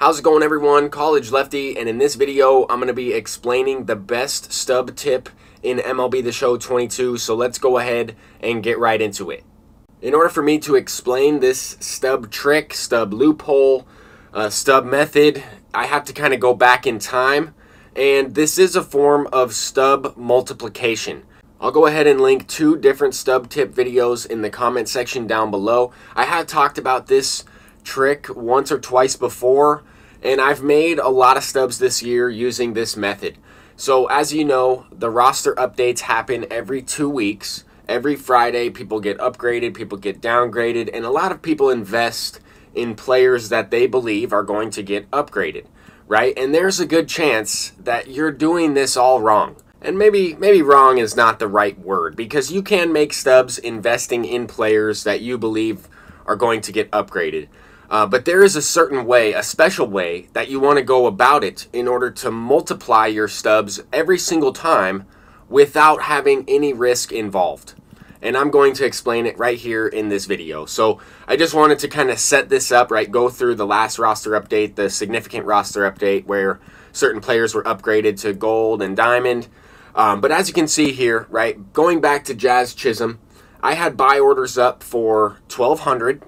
How's it going everyone? College Lefty and in this video I'm going to be explaining the best stub tip in MLB The Show 22 so let's go ahead and get right into it. In order for me to explain this stub trick, stub loophole, uh, stub method, I have to kind of go back in time and this is a form of stub multiplication. I'll go ahead and link two different stub tip videos in the comment section down below. I have talked about this trick once or twice before and I've made a lot of stubs this year using this method. So as you know, the roster updates happen every two weeks. Every Friday, people get upgraded, people get downgraded, and a lot of people invest in players that they believe are going to get upgraded, right? And there's a good chance that you're doing this all wrong. And maybe maybe wrong is not the right word because you can make stubs investing in players that you believe are going to get upgraded. Uh, but there is a certain way, a special way, that you want to go about it in order to multiply your stubs every single time without having any risk involved. And I'm going to explain it right here in this video. So I just wanted to kind of set this up, right? Go through the last roster update, the significant roster update where certain players were upgraded to gold and diamond. Um, but as you can see here, right, going back to Jazz Chisholm, I had buy orders up for 1200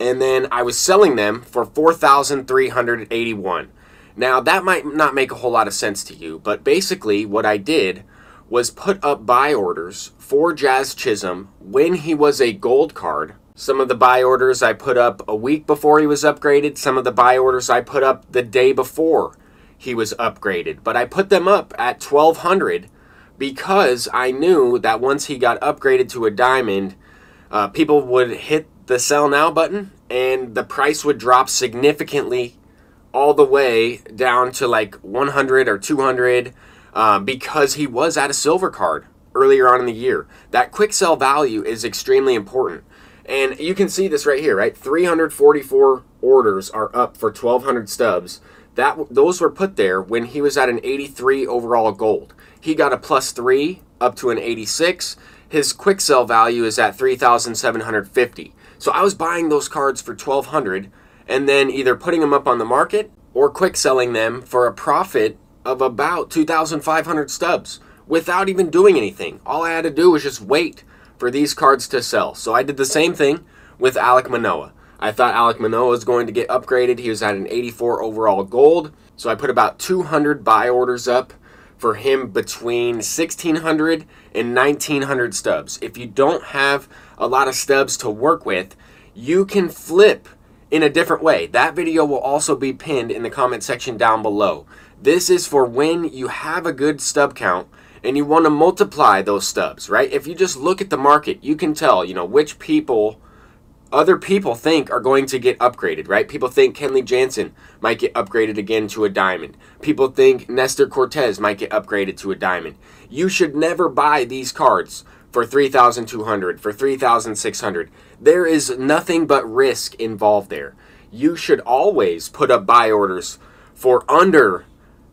and then I was selling them for 4,381. Now, that might not make a whole lot of sense to you, but basically what I did was put up buy orders for Jazz Chisholm when he was a gold card. Some of the buy orders I put up a week before he was upgraded, some of the buy orders I put up the day before he was upgraded. But I put them up at 1200 because I knew that once he got upgraded to a diamond, uh, people would hit the sell now button and the price would drop significantly all the way down to like 100 or 200 uh, because he was at a silver card earlier on in the year. That quick sell value is extremely important. And you can see this right here, right? 344 orders are up for 1200 stubs. That those were put there when he was at an 83 overall gold. He got a plus 3 up to an 86. His quick sell value is at 3750. So I was buying those cards for 1200 and then either putting them up on the market or quick selling them for a profit of about 2500 stubs without even doing anything. All I had to do was just wait for these cards to sell. So I did the same thing with Alec Manoah. I thought Alec Manoah was going to get upgraded. He was at an 84 overall gold. So I put about 200 buy orders up for him between 1600 and 1900 stubs. If you don't have a lot of stubs to work with, you can flip in a different way. That video will also be pinned in the comment section down below. This is for when you have a good stub count and you want to multiply those stubs, right? If you just look at the market, you can tell, you know, which people other people think are going to get upgraded, right? People think Kenley Jansen might get upgraded again to a diamond. People think Nestor Cortes might get upgraded to a diamond. You should never buy these cards for 3200 for 3600 there is nothing but risk involved there you should always put up buy orders for under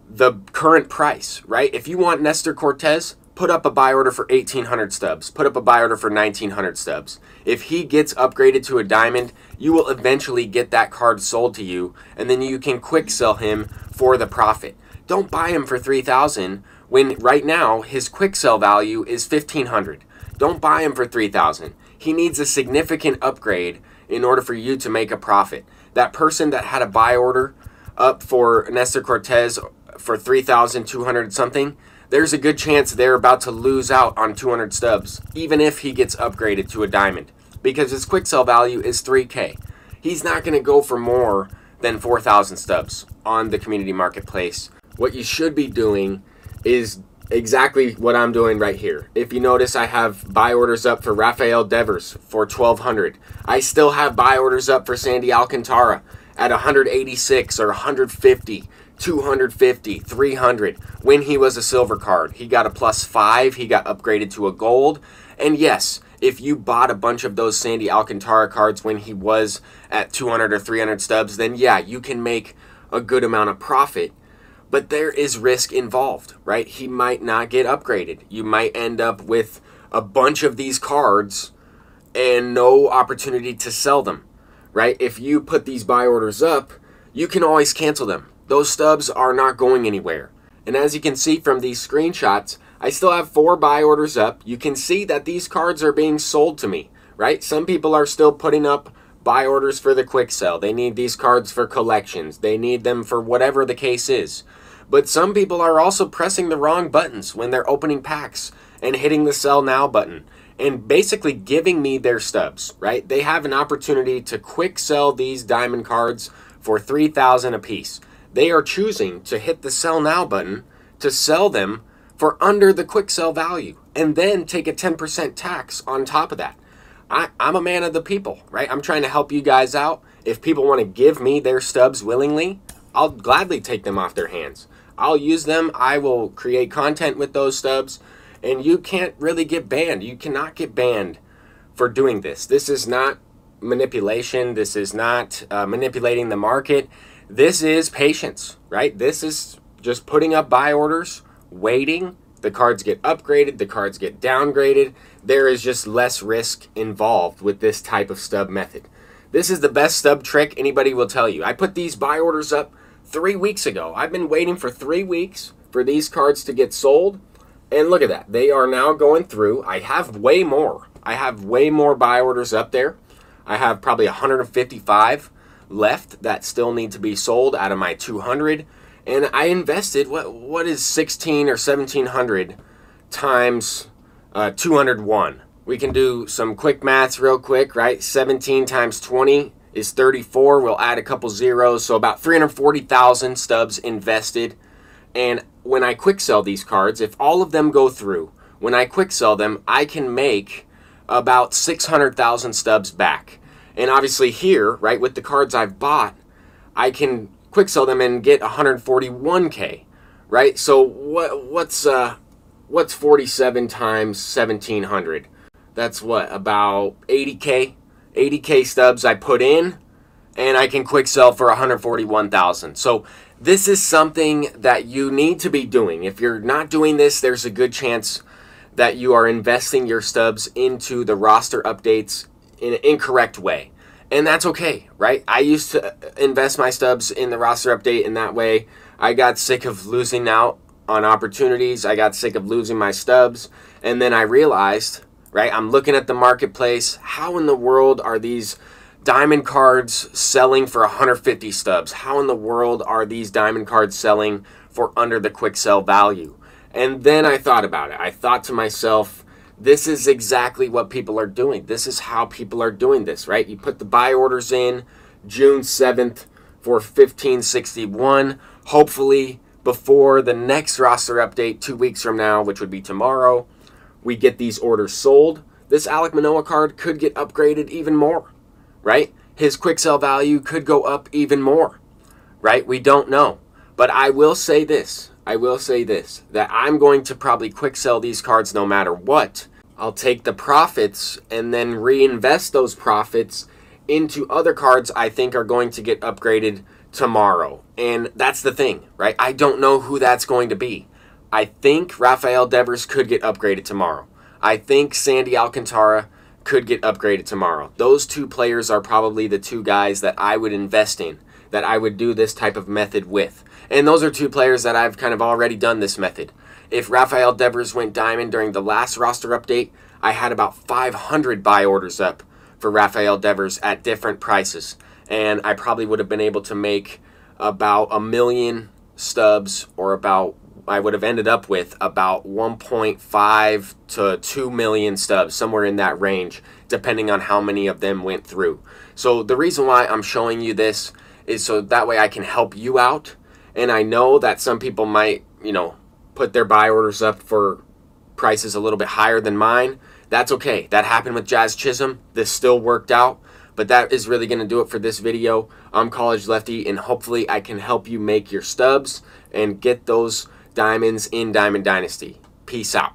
the current price right if you want nestor cortes put up a buy order for 1800 stubs put up a buy order for 1900 stubs. If he gets upgraded to a diamond you will eventually get that card sold to you and then you can quick sell him for the profit. Don't buy him for 3000 when right now his quick sell value is 1500 don't buy him for 3000 he needs a significant upgrade in order for you to make a profit. That person that had a buy order up for Nestor Cortes for 3200 something there's a good chance they're about to lose out on 200 stubs even if he gets upgraded to a diamond. Because his quick sell value is 3k he's not going to go for more than 4000 stubs on the community marketplace. What you should be doing is exactly what I'm doing right here. If you notice, I have buy orders up for Rafael Devers for 1200 I still have buy orders up for Sandy Alcantara at 186 or 150 250 300 when he was a silver card. He got a plus 5, he got upgraded to a gold. And yes, if you bought a bunch of those Sandy Alcantara cards when he was at 200 or 300 stubs, then yeah, you can make a good amount of profit but there is risk involved, right? He might not get upgraded. You might end up with a bunch of these cards and no opportunity to sell them, right? If you put these buy orders up, you can always cancel them. Those stubs are not going anywhere. And as you can see from these screenshots, I still have four buy orders up. You can see that these cards are being sold to me, right? Some people are still putting up buy orders for the quick sell. They need these cards for collections. They need them for whatever the case is. But some people are also pressing the wrong buttons when they're opening packs and hitting the sell now button and basically giving me their stubs, right? They have an opportunity to quick sell these diamond cards for 3000 a piece. They are choosing to hit the sell now button to sell them for under the quick sell value and then take a 10% tax on top of that. I, I'm a man of the people, right? I'm trying to help you guys out. If people want to give me their stubs willingly, I'll gladly take them off their hands. I'll use them. I will create content with those stubs and you can't really get banned. You cannot get banned for doing this. This is not manipulation. This is not uh, manipulating the market. This is patience, right? This is just putting up buy orders, waiting. The cards get upgraded, the cards get downgraded. There is just less risk involved with this type of stub method. This is the best stub trick anybody will tell you. I put these buy orders up three weeks ago. I've been waiting for three weeks for these cards to get sold and look at that. They are now going through. I have way more. I have way more buy orders up there. I have probably 155 left that still need to be sold out of my 200. And I invested, what what is 16 or 1700 times uh, 201? We can do some quick maths real quick, right? 17 times 20 is 34. We'll add a couple zeros. So about 340,000 stubs invested. And when I quick sell these cards, if all of them go through, when I quick sell them, I can make about 600,000 stubs back. And obviously here, right, with the cards I've bought, I can quick sell them and get 141k, right? So what what's uh what's 47 times 1700? That's what about 80k? 80k stubs I put in and I can quick sell for 141,000. So this is something that you need to be doing. If you're not doing this, there's a good chance that you are investing your stubs into the roster updates in an incorrect way. And that's okay, right? I used to uh, invest my stubs in the roster update in that way. I got sick of losing out on opportunities. I got sick of losing my stubs. And then I realized, right, I'm looking at the marketplace. How in the world are these diamond cards selling for 150 stubs. How in the world are these diamond cards selling for under the quick sell value? And then I thought about it. I thought to myself, this is exactly what people are doing. This is how people are doing this, right? You put the buy orders in June 7th for 1561. Hopefully, before the next roster update, two weeks from now, which would be tomorrow, we get these orders sold. This Alec Manoah card could get upgraded even more right? His quick sell value could go up even more, right? We don't know. But I will say this I will say this that I'm going to probably quick sell these cards no matter what. I'll take the profits and then reinvest those profits into other cards I think are going to get upgraded tomorrow. And that's the thing, right? I don't know who that's going to be. I think Rafael Devers could get upgraded tomorrow. I think Sandy Alcantara could get upgraded tomorrow. Those two players are probably the two guys that I would invest in, that I would do this type of method with. And those are two players that I've kind of already done this method. If Rafael Devers went diamond during the last roster update, I had about 500 buy orders up for Rafael Devers at different prices. And I probably would have been able to make about a million stubs or about I would have ended up with about 1.5 to 2 million stubs, somewhere in that range, depending on how many of them went through. So the reason why I'm showing you this is so that way I can help you out. And I know that some people might, you know, put their buy orders up for prices a little bit higher than mine. That's okay. That happened with Jazz Chisholm. This still worked out. But that is really going to do it for this video. I'm College Lefty, and hopefully I can help you make your stubs and get those diamonds in Diamond Dynasty. Peace out.